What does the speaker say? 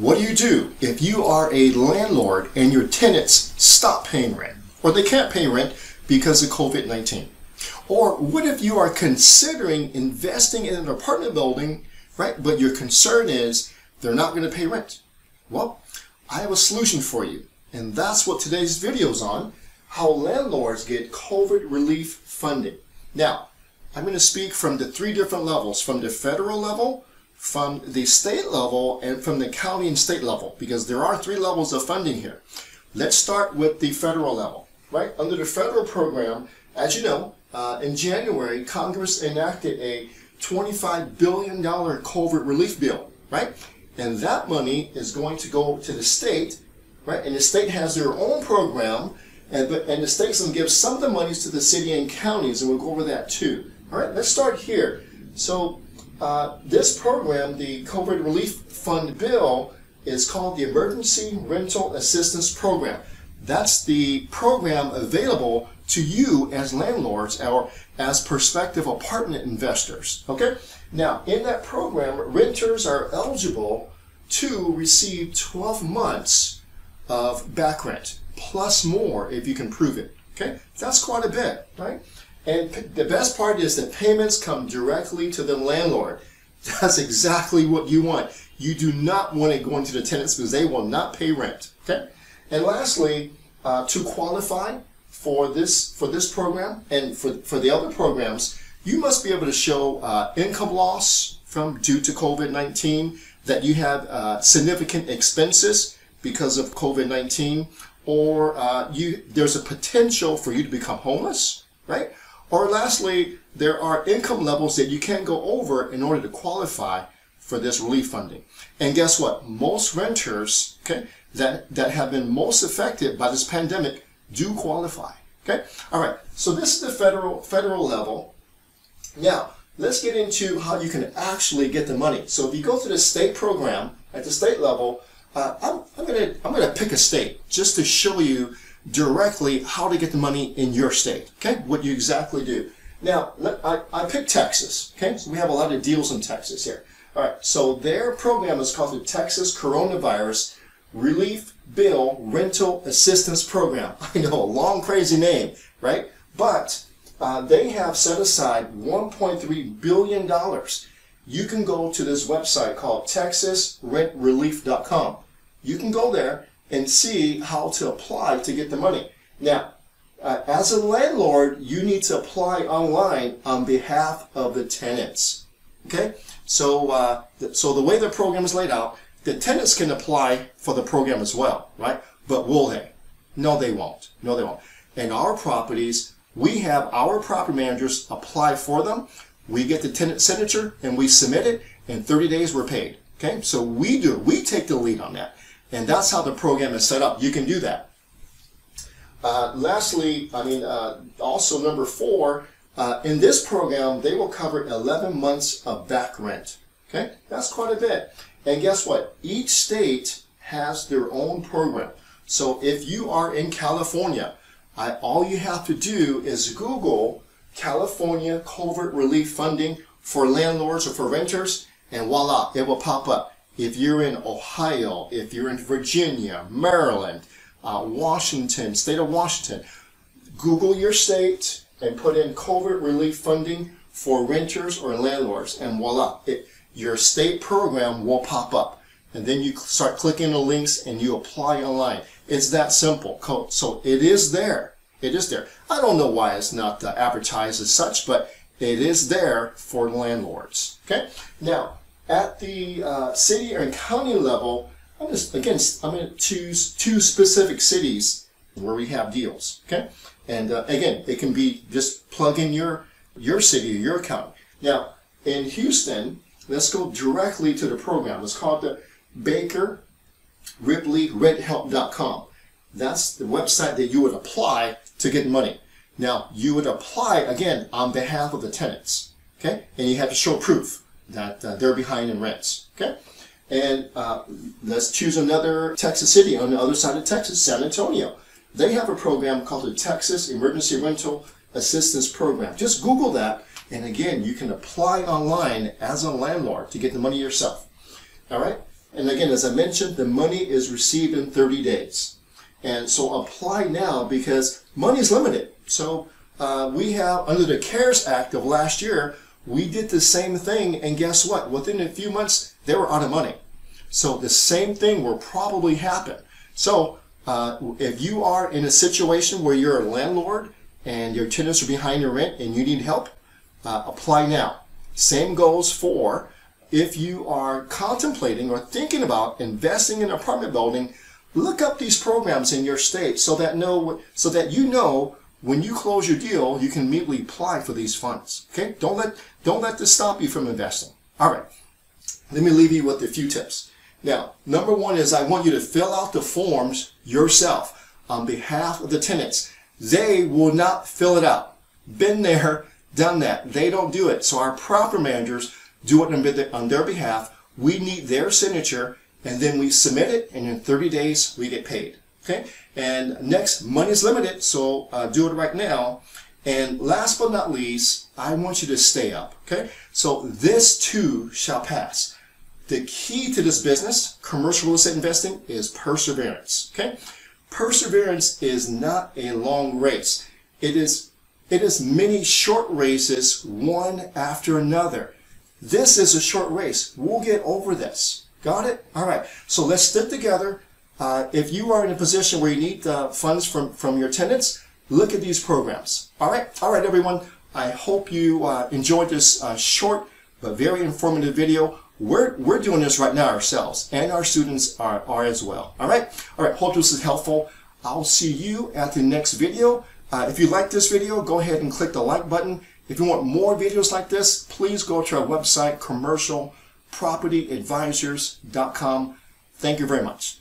What do you do if you are a landlord and your tenants stop paying rent or they can't pay rent because of COVID 19? Or what if you are considering investing in an apartment building, right? But your concern is they're not going to pay rent? Well, I have a solution for you. And that's what today's video is on how landlords get COVID relief funding. Now, I'm going to speak from the three different levels from the federal level, from the state level, and from the county and state level because there are three levels of funding here. Let's start with the federal level, right? Under the federal program, as you know, uh, in January, Congress enacted a $25 billion COVID relief bill, right? And that money is going to go to the state, right? And the state has their own program, and, and the state's going to give some of the monies to the city and counties, and we'll go over that too. All right, let's start here. So uh, this program, the COVID Relief Fund bill, is called the Emergency Rental Assistance Program. That's the program available to you as landlords or as prospective apartment investors. Okay? Now, in that program, renters are eligible to receive 12 months of back rent plus more if you can prove it. Okay? That's quite a bit, right? And the best part is that payments come directly to the landlord. That's exactly what you want. You do not want it going to the tenants because they will not pay rent. Okay? And lastly, uh, to qualify for this for this program and for, for the other programs, you must be able to show uh, income loss from due to COVID-19, that you have uh, significant expenses because of COVID-19, or uh, you there's a potential for you to become homeless, right? Or lastly, there are income levels that you can't go over in order to qualify for this relief funding. And guess what? Most renters, okay, that, that have been most affected by this pandemic do qualify. Okay? All right. So this is the federal federal level. Now, let's get into how you can actually get the money. So if you go to the state program at the state level, uh, I'm, I'm gonna I'm gonna pick a state just to show you directly how to get the money in your state. Okay, what you exactly do. Now, I, I picked Texas. Okay, so we have a lot of deals in Texas here. All right, so their program is called the Texas Coronavirus Relief Bill Rental Assistance Program. I know, a long, crazy name, right? But uh, they have set aside $1.3 billion. You can go to this website called texasrentrelief.com. You can go there and see how to apply to get the money. Now, uh, as a landlord, you need to apply online on behalf of the tenants. Okay, so uh, th so the way the program is laid out, the tenants can apply for the program as well, right? But will they? No, they won't. No, they won't. And our properties, we have our property managers apply for them. We get the tenant signature and we submit it. In 30 days, we're paid. Okay, so we do. We take the lead on that. And that's how the program is set up. You can do that. Uh, lastly, I mean, uh, also number four, uh, in this program, they will cover 11 months of back rent. Okay, that's quite a bit. And guess what? Each state has their own program. So if you are in California, I, all you have to do is Google California COVID Relief Funding for landlords or for renters, and voila, it will pop up if you're in Ohio, if you're in Virginia, Maryland, uh, Washington, state of Washington, Google your state and put in COVID relief funding for renters or landlords, and voila, it, your state program will pop up. And then you start clicking the links and you apply online. It's that simple. So it is there. It is there. I don't know why it's not uh, advertised as such, but it is there for landlords. Okay. Now, at the uh, city and county level, I'm just, again, I'm going to choose two specific cities where we have deals, okay? And uh, again, it can be just plug in your, your city or your county. Now, in Houston, let's go directly to the program. It's called the Baker Ripley RentHelp.com. That's the website that you would apply to get money. Now, you would apply, again, on behalf of the tenants, okay? And you have to show proof that uh, they're behind in rents. Okay, and uh, let's choose another Texas city on the other side of Texas, San Antonio. They have a program called the Texas Emergency Rental Assistance Program. Just Google that, and again, you can apply online as a landlord to get the money yourself. All right. And again, as I mentioned, the money is received in 30 days. And so apply now because money is limited. So uh, we have, under the CARES Act of last year, we did the same thing. And guess what? Within a few months, they were out of money. So the same thing will probably happen. So uh, if you are in a situation where you're a landlord and your tenants are behind your rent and you need help, uh, apply now. Same goes for if you are contemplating or thinking about investing in an apartment building, look up these programs in your state so that know so that you know when you close your deal, you can immediately apply for these funds. Okay? Don't let don't let this stop you from investing. All right. Let me leave you with a few tips. Now, number one is I want you to fill out the forms yourself on behalf of the tenants. They will not fill it out. Been there, done that. They don't do it. So our proper managers do it on their behalf. We need their signature and then we submit it and in 30 days we get paid. Okay. And next, money is limited, so uh, do it right now. And last but not least, I want you to stay up. Okay. So this too shall pass. The key to this business, commercial real estate investing, is perseverance. Okay. Perseverance is not a long race. It is it is many short races, one after another. This is a short race. We'll get over this. Got it? All right. So let's stick together. Uh, if you are in a position where you need uh, funds from, from your tenants, look at these programs. All right. All right, everyone. I hope you uh, enjoyed this uh, short but very informative video. We're, we're doing this right now ourselves, and our students are, are as well. All right. All right. Hope this is helpful. I'll see you at the next video. Uh, if you like this video, go ahead and click the like button. If you want more videos like this, please go to our website, commercialpropertyadvisors.com. Thank you very much.